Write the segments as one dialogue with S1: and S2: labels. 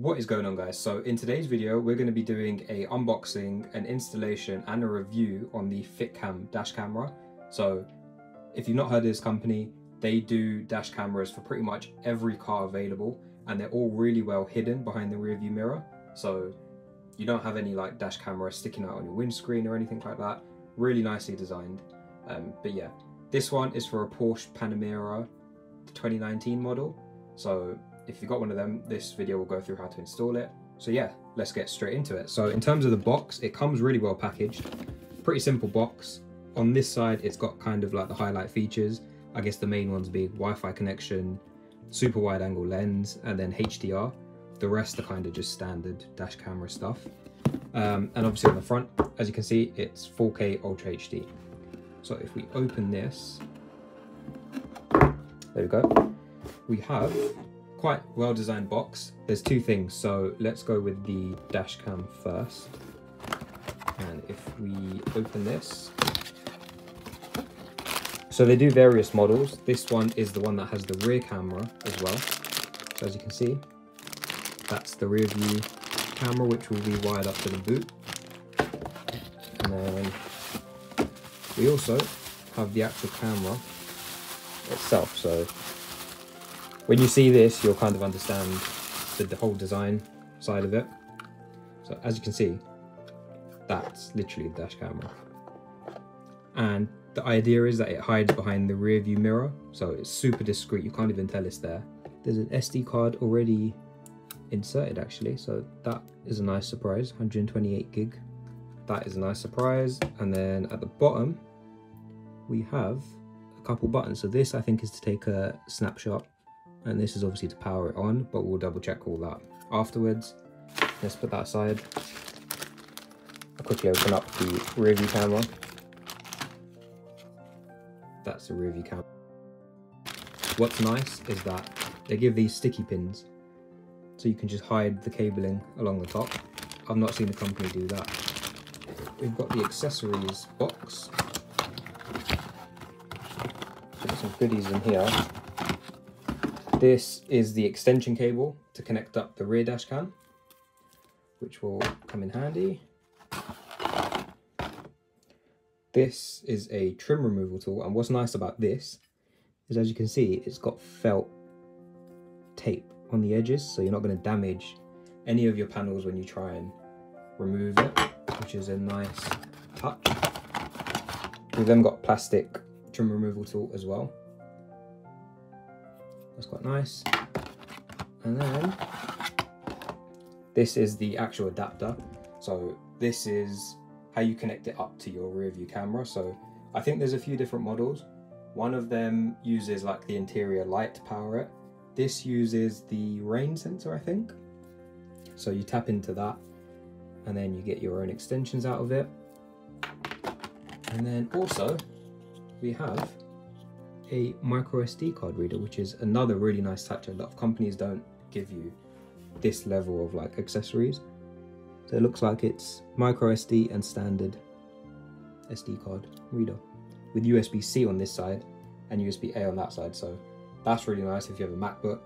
S1: What is going on guys? So in today's video, we're going to be doing a unboxing, an installation and a review on the FitCam dash camera. So if you've not heard of this company, they do dash cameras for pretty much every car available and they're all really well hidden behind the rear view mirror. So you don't have any like dash camera sticking out on your windscreen or anything like that. Really nicely designed. Um, but yeah, this one is for a Porsche Panamera 2019 model. So if you've got one of them, this video will go through how to install it. So yeah, let's get straight into it. So in terms of the box, it comes really well packaged. Pretty simple box. On this side, it's got kind of like the highlight features. I guess the main ones being Wi-Fi connection, super wide angle lens, and then HDR. The rest are kind of just standard dash camera stuff. Um, and obviously on the front, as you can see, it's 4K Ultra HD. So if we open this, there we go. We have quite well designed box. There's two things, so let's go with the dash cam first. And if we open this, so they do various models. This one is the one that has the rear camera as well. So as you can see, that's the rear view camera, which will be wired up to the boot. And then we also have the actual camera itself. So when you see this, you'll kind of understand the, the whole design side of it. So as you can see, that's literally the dash camera. And the idea is that it hides behind the rear view mirror, so it's super discreet, you can't even tell it's there. There's an SD card already inserted actually, so that is a nice surprise, 128 gig. That is a nice surprise. And then at the bottom, we have a couple buttons. So this I think is to take a snapshot and this is obviously to power it on, but we'll double check all that afterwards. Let's put that aside. I'll quickly open up the rear view camera. That's the rear view camera. What's nice is that they give these sticky pins so you can just hide the cabling along the top. I've not seen the company do that. We've got the accessories box. Some goodies in here. This is the extension cable to connect up the rear dash cam, which will come in handy. This is a trim removal tool, and what's nice about this is as you can see, it's got felt tape on the edges, so you're not going to damage any of your panels when you try and remove it, which is a nice touch. We've then got plastic trim removal tool as well. That's quite nice. And then this is the actual adapter. So this is how you connect it up to your rear view camera. So I think there's a few different models. One of them uses like the interior light to power it. This uses the rain sensor, I think. So you tap into that and then you get your own extensions out of it. And then also we have a micro SD card reader, which is another really nice touch. A lot of companies don't give you this level of like accessories. So it looks like it's micro SD and standard SD card reader with USB-C on this side and USB-A on that side. So that's really nice if you have a MacBook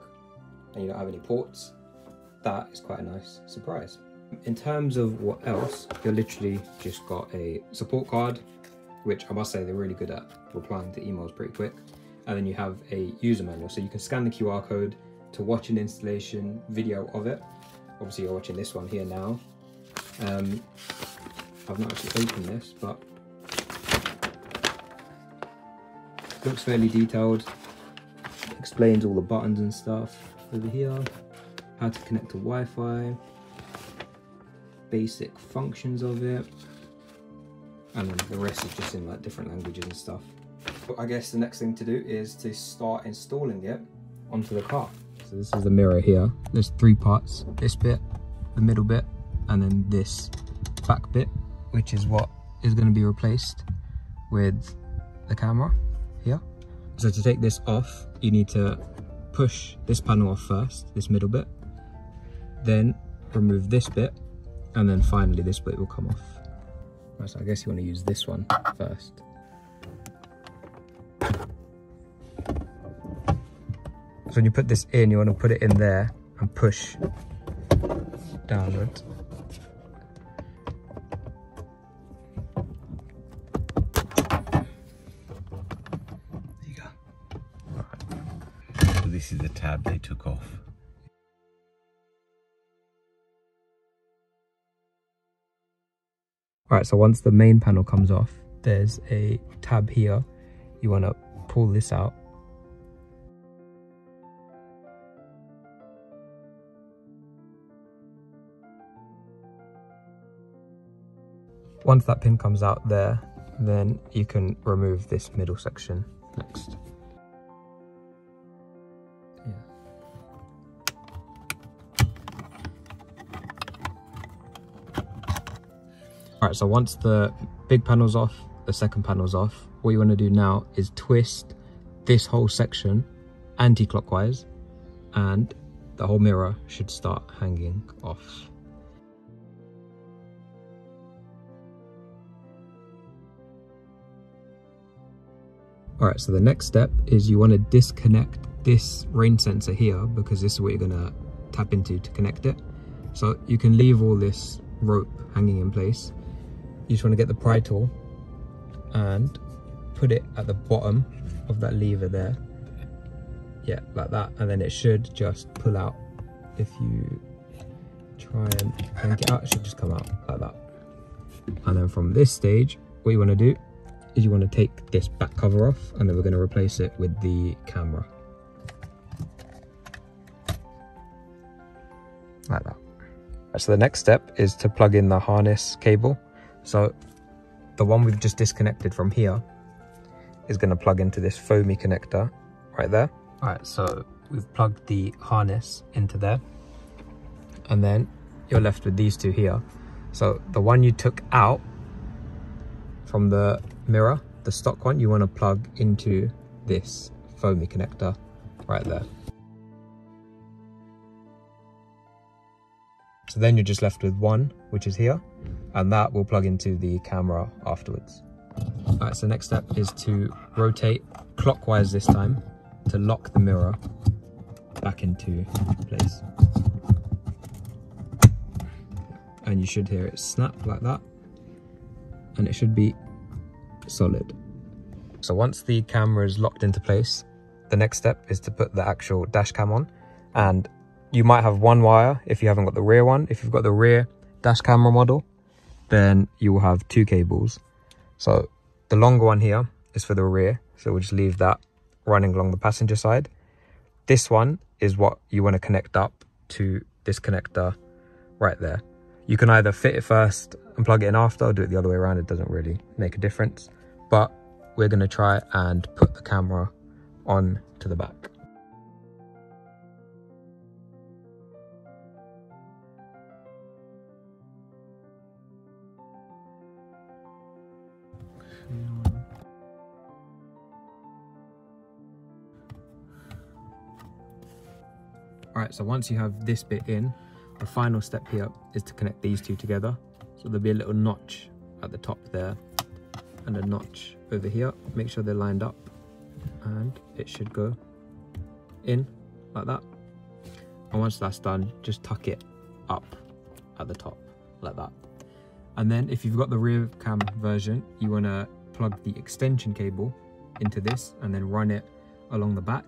S1: and you don't have any ports. That is quite a nice surprise. In terms of what else, you're literally just got a support card, which I must say they're really good at replying to emails pretty quick. And then you have a user manual. So you can scan the QR code to watch an installation video of it. Obviously you're watching this one here now. Um, I've not actually opened this, but looks fairly detailed. Explains all the buttons and stuff over here. How to connect to Wi-Fi. Basic functions of it. And then the rest is just in like different languages and stuff. But I guess the next thing to do is to start installing it onto the car. So this is the mirror here. There's three parts. This bit, the middle bit, and then this back bit, which is what is going to be replaced with the camera here. So to take this off, you need to push this panel off first, this middle bit, then remove this bit, and then finally this bit will come off. Right, so I guess you want to use this one first. So when you put this in, you want to put it in there and push downwards.
S2: There you go. This is the tab they took off.
S1: Alright, so once the main panel comes off, there's a tab here. You want to pull this out. Once that pin comes out there, then you can remove this middle section next. Alright, so once the big panel's off, the second panel's off, what you want to do now is twist this whole section anti-clockwise and the whole mirror should start hanging off. Alright, so the next step is you want to disconnect this rain sensor here because this is what you're going to tap into to connect it. So you can leave all this rope hanging in place you just want to get the pry tool and put it at the bottom of that lever there. Yeah like that. And then it should just pull out. If you try and yank it out it should just come out like that. And then from this stage what you want to do is you want to take this back cover off and then we're going to replace it with the camera. Like that. So the next step is to plug in the harness cable so the one we've just disconnected from here is going to plug into this foamy connector right there. All right, so we've plugged the harness into there. And then you're left with these two here. So the one you took out from the mirror, the stock one, you want to plug into this foamy connector right there. So then you're just left with one, which is here and that will plug into the camera afterwards. All right, so next step is to rotate clockwise this time to lock the mirror back into place. And you should hear it snap like that. And it should be solid. So once the camera is locked into place, the next step is to put the actual dash cam on. And you might have one wire if you haven't got the rear one. If you've got the rear dash camera model, then you will have two cables. So the longer one here is for the rear. So we'll just leave that running along the passenger side. This one is what you want to connect up to this connector right there. You can either fit it first and plug it in after or do it the other way around. It doesn't really make a difference. But we're going to try and put the camera on to the back. All right, so once you have this bit in, the final step here is to connect these two together. So there'll be a little notch at the top there and a notch over here. Make sure they're lined up and it should go in like that. And once that's done, just tuck it up at the top like that. And then if you've got the rear cam version, you wanna plug the extension cable into this and then run it along the back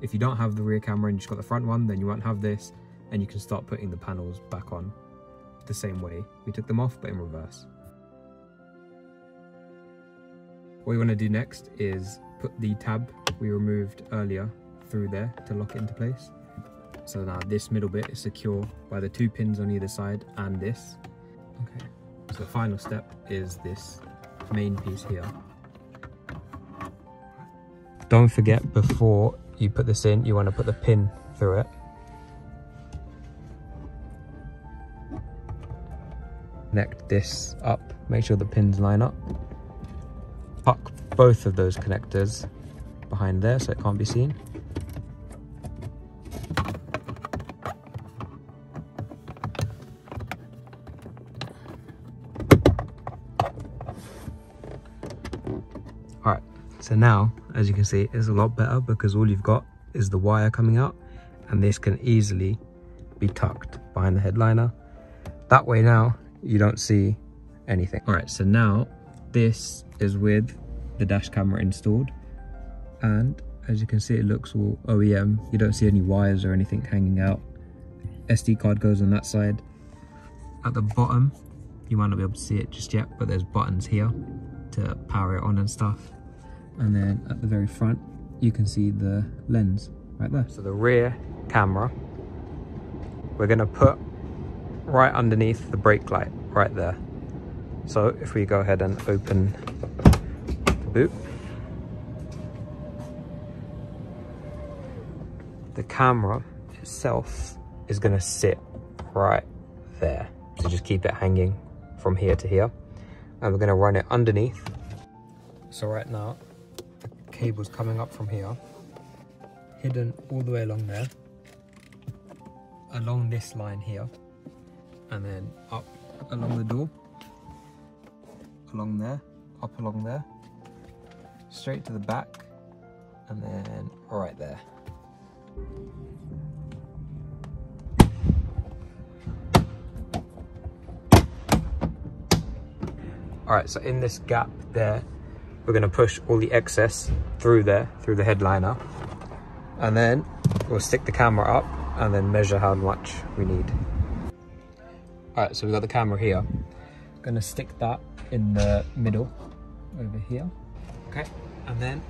S1: if you don't have the rear camera and you just got the front one, then you won't have this and you can start putting the panels back on the same way we took them off, but in reverse. What you want to do next is put the tab we removed earlier through there to lock it into place. So now this middle bit is secure by the two pins on either side and this. Okay, so the final step is this main piece here. Don't forget before you put this in, you want to put the pin through it. Connect this up, make sure the pins line up. Tuck both of those connectors behind there so it can't be seen. So now as you can see it's a lot better because all you've got is the wire coming out and this can easily be tucked behind the headliner that way now you don't see anything. All right, so now this is with the dash camera installed and as you can see it looks all OEM. You don't see any wires or anything hanging out. SD card goes on that side. At the bottom, you might not be able to see it just yet, but there's buttons here to power it on and stuff. And then at the very front, you can see the lens right there. So the rear camera, we're gonna put right underneath the brake light, right there. So if we go ahead and open the boot, the camera itself is gonna sit right there. So just keep it hanging from here to here. And we're gonna run it underneath. So right now, cable's coming up from here, hidden all the way along there, along this line here, and then up along the door, along there, up along there, straight to the back, and then right there. All right, so in this gap there, we're gonna push all the excess through there, through the headliner. And then we'll stick the camera up and then measure how much we need. All right, so we've got the camera here. Gonna stick that in the middle over here. Okay, and then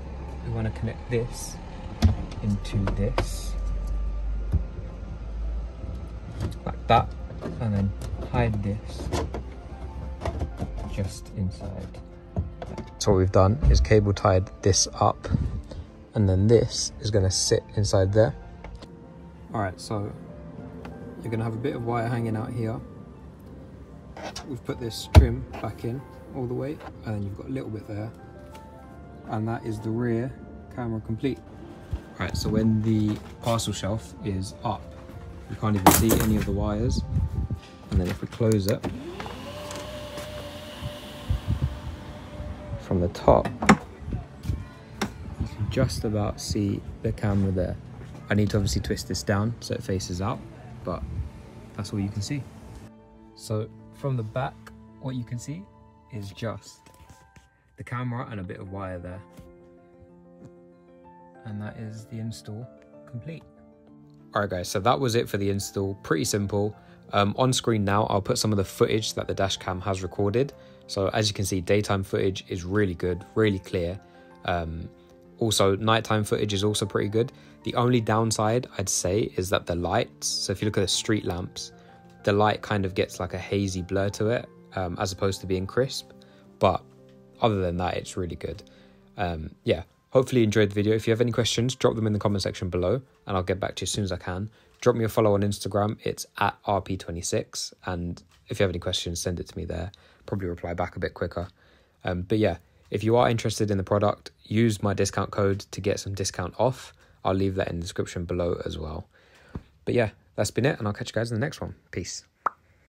S1: we wanna connect this into this. Like that, and then hide this just inside. So what we've done is cable tied this up and then this is going to sit inside there. All right, so you're going to have a bit of wire hanging out here. We've put this trim back in all the way and then you've got a little bit there. And that is the rear camera complete. All right, so when the parcel shelf is up, you can't even see any of the wires. And then if we close it, from the top, you can just about see the camera there. I need to obviously twist this down so it faces out, but that's all you can see. So from the back, what you can see is just the camera and a bit of wire there. And that is the install complete. All right guys, so that was it for the install. Pretty simple. Um, on screen now, I'll put some of the footage that the dash cam has recorded. So as you can see, daytime footage is really good, really clear. Um, also, nighttime footage is also pretty good. The only downside I'd say is that the lights, so if you look at the street lamps, the light kind of gets like a hazy blur to it um, as opposed to being crisp. But other than that, it's really good. Um, yeah, hopefully you enjoyed the video. If you have any questions, drop them in the comment section below and I'll get back to you as soon as I can. Drop me a follow on Instagram. It's at RP26. And if you have any questions, send it to me there probably reply back a bit quicker. Um, but yeah, if you are interested in the product, use my discount code to get some discount off. I'll leave that in the description below as well. But yeah, that's been it, and I'll catch you guys in the next one. Peace.